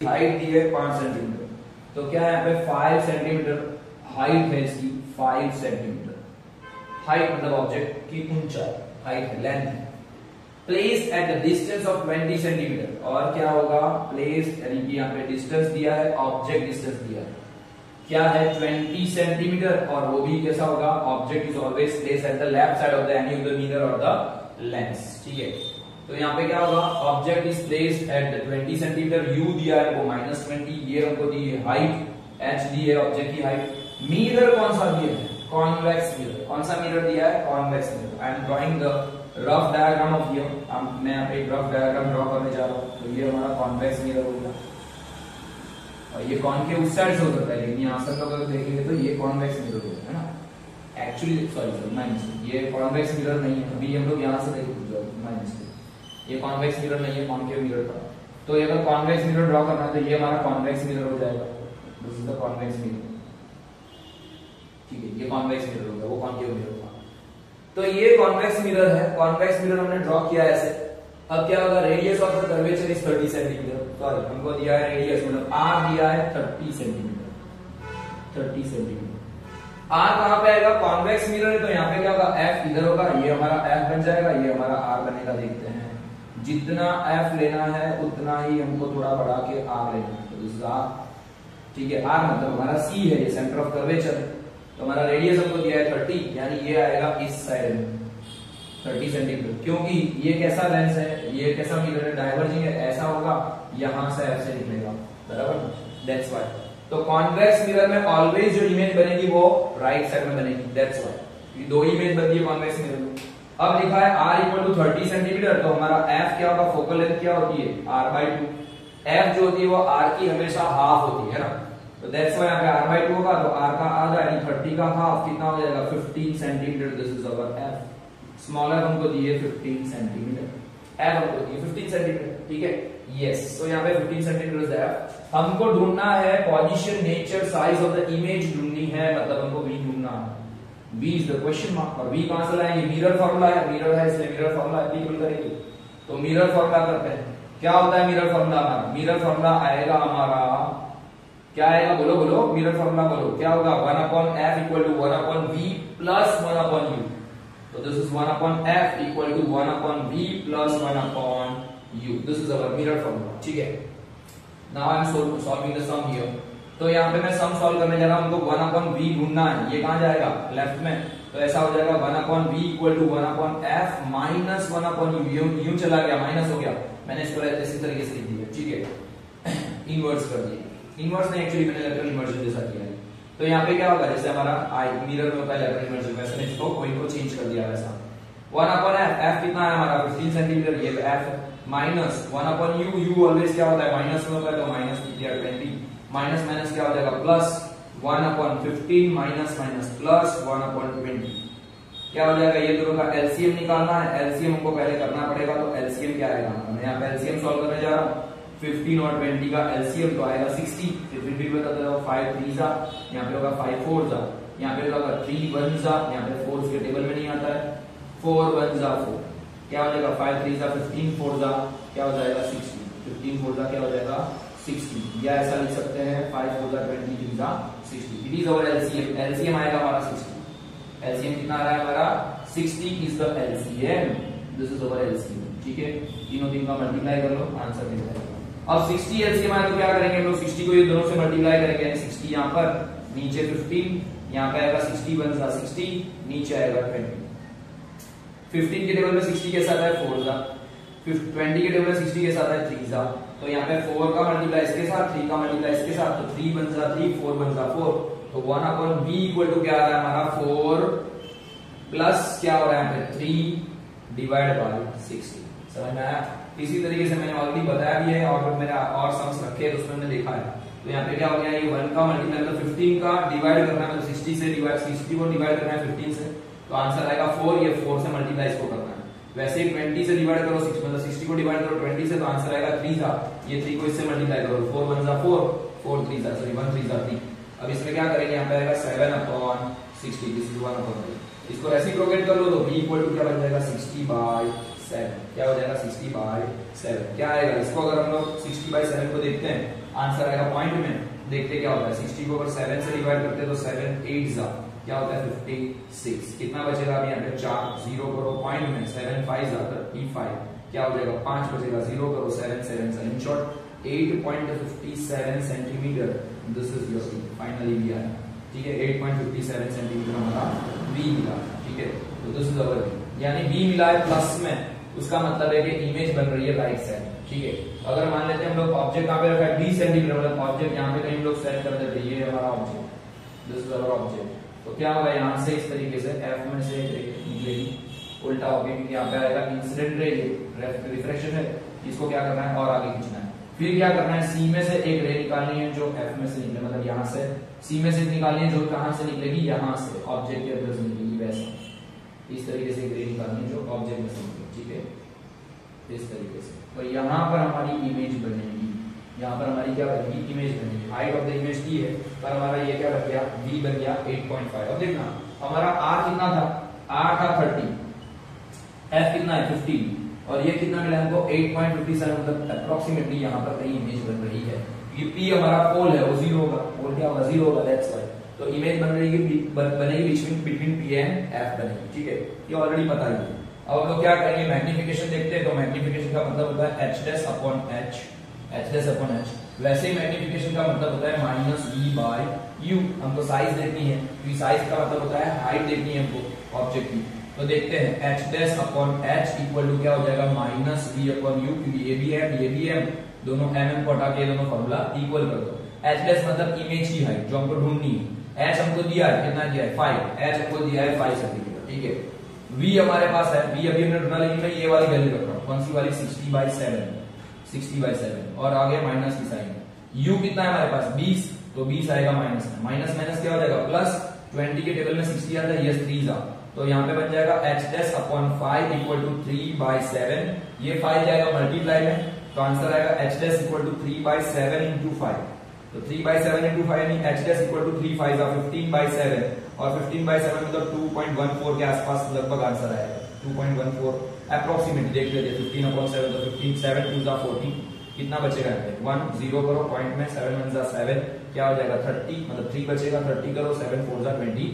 Height दी है पाँच centimetre तो क्या यहाँ पे फाइव सेंटीमीटर हाइट है इसकी? फाइव सेंटीमीटर हाइट मतलब ऑब्जेक्ट की ऊंचाई हाइट है लेंथ है। Place at the distance of 20 centimetre और क्या होगा? प्लेस यानी कि यहाँ पे डिस्टेंस दिया है ऑब्जेक्ट डिस्टेंस दिया है। क्या है? 20 सेंटीमीटर और वो भी कैसा होगा? Object is always place at the left side of the any of the mirror और द लेंस ठीक है? तो यहाँ पे क्या होगा? Object is placed at the 20 centimetre u दिया है वो माइनस ट्वेंटी ये हमको दी है हाइट एच दी है ऑब्जेक्ट की हाइट मिरर कौन सा दिया है? कॉन्वेक्स मिरर कौन सा मिरर दिया है? Convex mirror I am drawing rough diagram of here मैं यहाँ पे रफ डायग्राम ड्रॉ करने जा रहा हूँ। तो ये हमारा कॉन्वेक्स मिरर होगा और ये कॉन के उस साइड से हो सकता है लेकिन यहाँ से अगर देखेंगे तो ये कॉन्वेक्स मिरर होगा है ना? एक्चुअली सॉरी सॉरी माइनस ये कॉन्वेक्स मिरर नहीं है। अभी हम लोग यहाँ से देखेंगे माइनस ये कॉन्वेक्स मिरर नहीं है कॉनकेव मिरर था तो अगर कॉन्वेक्स मिरर ड्रॉ करना है तो ये हमारा कॉन्वेक्स मिरर हो जाएगा। This is the convex mirror ठीक है, ये कॉन्वेक्स मिरर होगा, वो कॉनकेव मिरर था। तो ये कॉन्वेक्स मिरर है कॉन्वेक्स मिरर हमने ड्रॉ किया ऐसे। अब क्या होगा radius of the curvature is 30 centimetre sorry हमको दिया है रेडियस मतलब आर दिया है 30 सेंटीमीटर 30 सेंटीमीटर आर कहाँ पे आएगा? कॉन्वेक्स मिरर है तो यहाँ पे क्या होगा? एफ़ इधर होगा, ये हमारा एफ़ बन जाएगा, ये हमारा आर बनेगा, देखते हैं। जितना एफ़ लेना है, उतना ही हमको थोड़ा बढ़ा के आर लेना है। तो दिस आर ठीक है आर मतलब हमारा सी है, ये सेंटर ऑफ़ कर्वेचर तो हमारा रेडियस हमको दिया है 30 यानी ये आएगा इस साइड में 30 सेंटीमीटर क्योंकि ये कैसा लेंस है, ये कैसा मिरर है डाइवर्जिंग है, ऐसा होगा, यहाँ से ऐसे निकलेगा। बराबर? दैट्स व्हाई तो कॉन्वेक्स मिरर में ऑलवेज जो इमेज बनेगी वो राइट साइड में बनेगी. दैट्स व्हाई दो इमेज बनती है कॉन्वेक्स मिरर में अब लिखा है r equal to thirty centimetre तो हमारा f क्या होगा फोकल लेंथ क्या होती है? R बाई टू f जो होती है वो r की हमेशा हाफ़ होती है ना? तो दैट्स व्हाई यहाँ पे r बाई टू होगा तो r का आधा यानी थर्टी का हाफ़ कितना हो जाएगा? Fifteen centimetre this is our f. Smaller हमको दिए 15 सेंटीमीटर f हमको दिए 15 सेंटीमीटर ठीक है? यस तो यहाँ पे 15 सेंटीमीटर इज़ f. हमको ढूंढना है position nature size of the image ढूंढनी है मतलब हमको v ढूंढना है। V is the question mark और v कहाँ से लाएँगे मिरर फार्मूला है मिरर है, इसलिए मिरर फार्मूला एप्लीकेबल करेंगे। तो मिरर फार्मूला करते हैं। क्या होता है मिरर फार्मूला हमारा? मिरर फार्मूला आएगा हमारा, क्या आएगा? बोलो बोलो मिरर फार्मूला बोलो क्या होगा? 1 upon f equal to 1 upon v plus 1 upon u So this is 1 upon f equal to 1 upon v plus 1 upon u. This is our mirror formula. ठीक है? Now I am solving the sum here. तो यहाँ पे मैं sum solve करने जा रहा हूँ 1 upon v ढूंढना है। ये कहाँ जाएगा? लेफ़्ट में। तो ऐसा हो जाएगा 1 upon v equal to 1 upon f minus 1 upon u u u चला गया माइनस हो गया। मैंने इसको इसी तरीके से लिख दिया, ठीक है? इनवर्स कर दिया। इनवर्स नहीं एक्चुअली मैंने लेटरल इन्वर्जन जैसा किया है। तो यहाँ पे क्या होगा, जैसे हमारा आई मिरर में होता है लेटरल इन्वर्जन वैसे इसको कोई को चेंज कर दिया वैसा। 1 अपॉन f f कितना है हमारा? 15 सेंटीमीटर ये f minus 1 upon u u always क्या होता है? माइनस में होता है तो माइनस 20 माइनस माइनस क्या हो जाएगा? Plus 1 upon 15 minus minus plus 1 upon 20 क्या हो जाएगा? ये दोनों का एलसीएम निकालना है। एलसीएम हमको पहले करना पड़ेगा तो एलसीएम क्या आएगा? मैं यहाँ पे एलसीएम सॉल्व करने जा रहा हूँ। 15 और 20 का एलसीएम तो आएगा 60 फिर फिर बता दो 5 3 जा। यहाँ पे होगा 5 4 जा। यहाँ पे होगा 3 1 जा। यहाँ पे 4 के टेबल में नहीं आता है। 4 1 जा 4 क्या हो जाएगा? 5 3 जा 15 4 जा। क्या हो जाएगा? 60 15 4 जा, क्या हो जाएगा? 60 या ऐसा लिख सकते हैं 5 4 जा 20 3 जा 60 it is our LCM LCM आएगा हमारा 60 एलसीएम कितना आ रहा है हमारा? 60 is the LCM this is our LCM ठीक है? तीनों तीन का मल्टीप्लाई कर लो आंसर मिल जाएगा अब 60 एलसीएम आए तो क्या करेंगे हम लोग? 60 को ये दोनों से मल्टीप्लाई करेंगे। यानी 60 यहाँ पर, नीचे 15 यहाँ पे आएगा 60 वन सा 60 नीचे आएगा 20 15 के टेबल में 60 के साथ है 4 सा. 20 के टेबल में 60 के साथ है 3 सा. तो यहाँ पे फोर का मल्टीप्लाई इसके साथ थ्री का मल्टीप्लाई इसके साथ तो 3 वन सा 3 4 वन सा फोर तो one upon b equal to क्या आ रहा है हमारा? 4 प्लस क्या हो रहा है 3 डिवाइड बाय 60 समझ में आया? इसी तरीके से मैंने ऑलरेडी बताया भी है और मेरा और सम्स रखे तो उसमें मैंने देखा है। तो यहाँ पे क्या हो गया? ये 1 का मल्टीप्लाई मतलब 15 का डिवाइड करना है मतलब 60 से डिवाइड 60 को डिवाइड करना है 15 से। तो आंसर आएगा फोर ये फोर से मल्टीप्लाई इसको करना है। वैसे ही 20 से डिवाइड करो 6 मतलब 60 को डिवाइड करो 20 से तो आंसर आएगा 3 था ये 3 को इससे मल्टीप्लाई करो 4 1 जा 4 4 3 जा सॉरी 1 3 जा 3 अब इसमें क्या करेंगे? यहाँ पे आएगा 7 अपॉन 60 दिस इज़ 1 अपॉन 3 इसको रेसिप्रोकेट कर लो तो b इक्वल टू क्या बन जाएगा? 60 बाय 7 क्या हो जाएगा? 60 बाय 7 क्या आएगा? इसको अगर हम लोग 60 बाय 7 को देखते हैं आंसर आएगा पॉइंट में। देखते क्या होता है। सिक्सटी को अगर सेवन से डिवाइड करते तो सेवन एट जा। क्या होता है? फिफ्टी सिक्स कितना बचेगा अभी यहाँ पे? चार। ज़ीरो करो पॉइंट में। सेवन फाइव जा थर्टी फाइव क्या हो जाएगा? पाँच बचेगा। ज़ीरो करो सेवन सेवन से in short eight point fifty seven centimetre this is your finally भी आया ठीक है? Eight point fifty seven centimetre हमारा बी मिला। ठीक है? तो दिस इज़ अवर यानी बी मिला है प्लस में। उसका मतलब है कि इमेज बन रही है राइट साइड ठीक है? अगर मान लेते हैं हम लोग ऑब्जेक्ट कहाँ पे रखा है? 20 सेंटीमीटर मतलब ऑब्जेक्ट यहाँ पे कहीं हम लोग सेट कर देते हैं, ये हमारा object this is our object तो क्या होगा यहाँ से इस तरीके से एफ़ में से निकलेगी उल्टा हो गया क्योंकि यहाँ पे आएगा इंसिडेंट रे रिफ्रेक्शन है, इसको क्या करना है? और आगे खींचना है। फिर क्या करना है? सी में से एक रे निकालनी है जो एफ़ में से निकले मतलब यहाँ से। सी में से निकालनी है जो कहाँ से निकलेगी? यहाँ से ऑब्जेक्ट के अंदर से निकलेगी, वैसा। इस तरीके से निकालनी है जो ऑब्जेक्ट में से निकलेगी ठीक है? इस तरीके से। तो यहाँ पर हमारी इमेज बनेगी। यहाँ पर हमारी क्या बनेगी? इमेज बनेगी। Height of the image T है, पर हमारा ये क्या बन गया? वी बन गया 8.5 अब देखना, हमारा आर कितना था? आर था 30 एफ़ कितना है? 15 और ये कितना मिला हमको? 8.57 मतलब अप्रोक्सीमेटली यहाँ पर कहीं इमेज बन रही है। ये पी हमारा पोल है, वो ज़ीरो होगा। पोल क्या होगा? ज़ीरो होगा दैट्स व्हाई तो इमेज बन रही बनेगी between between P and F बनेगी, ठीक है? ये ऑलरेडी पता ही। है अब हम लोग क्या करेंगे? मैग्निफिकेशन देखते हैं तो मैग्निफिकेशन का मतलब होता है H dash upon H H dash upon H वैसे ही मैग्निफिकेशन का मतलब होता है माइनस वी बाय यू हमको साइज़ देखनी है, क्योंकि साइज़ का मतलब होता है हाइट देखनी है हमको ऑब्जेक्ट की। तो देखते हैं H days upon H equal to क्या हो जाएगा? माइनस वी अपॉन यू क्योंकि ये भी एम ये भी एम दोनों एम एम को हटा के दोनों फॉर्मूला इक्वल कर दो। एच डेस मतलब इमेज की हाइट जो हमको ढूंढनी है। एच हमको दिया है, कितना दिया है? फाइव एच हमको दिया है फाइव सेंटीमीटर ठीक है? V हमारे पास है, v अभी हमने ढूंढा, लेकिन मैं ये वाली वैल्यू रख रहा हूँ। कौन सी वाली? 60 by seven sixty by seven और आगे माइनस की साइन u कितना है हमारे पास? 20 तो 20 आएगा माइनस में माइनस माइनस क्या हो जाएगा? प्लस 20 के टेबल में 60 आता है यस थ्री जा तो यहाँ पे बन जाएगा H dash upon five equal to three by seven ये फाइव जाएगा मल्टीप्लाई में। तो आंसर आएगा H dash equal to three by seven into five तो three by seven into five यानी H dash equal to three five fifteen by seven और 15 by seven मतलब 2.14 के आसपास लगभग आंसर आएगा। 2.14 अप्रोक्सीमेटली देख लेते 15 अपॉन सेवन तो 15 सेवन टू जा 14 कितना बचेगा यहाँ पे वन ज़ीरो करो पॉइंट में सेवन वन जा सेवन क्या हो जाएगा? 30 मतलब थ्री बचेगा 30 करो सेवन फोर जा ट्वेंटी